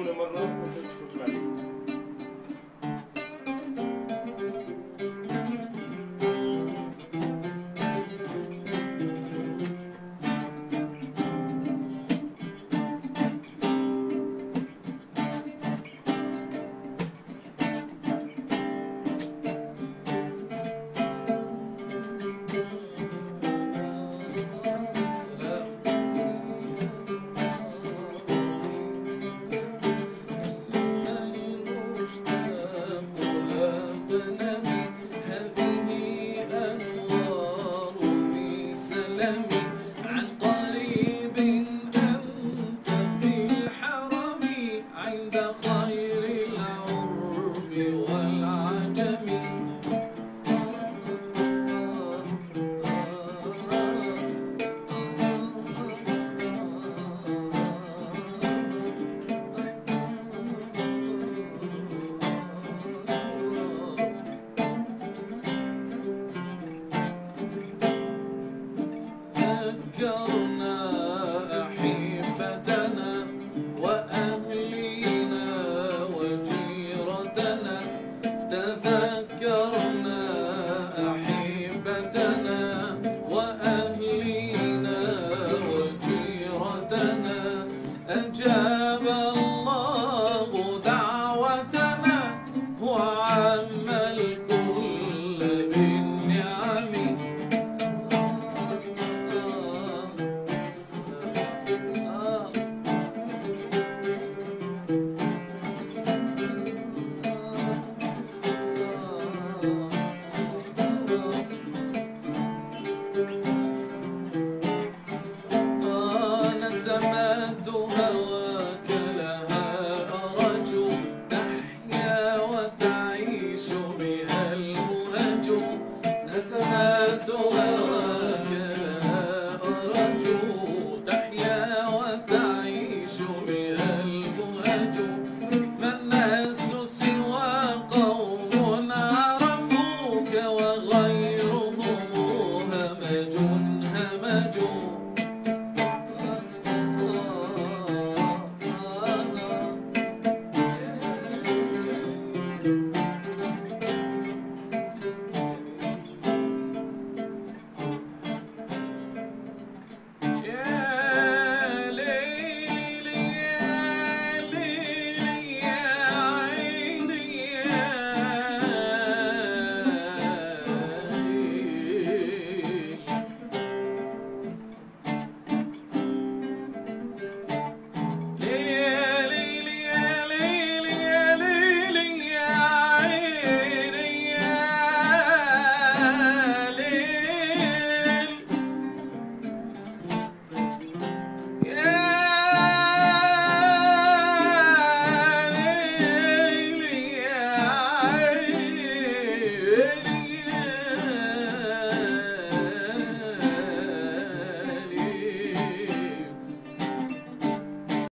Юним одна gonna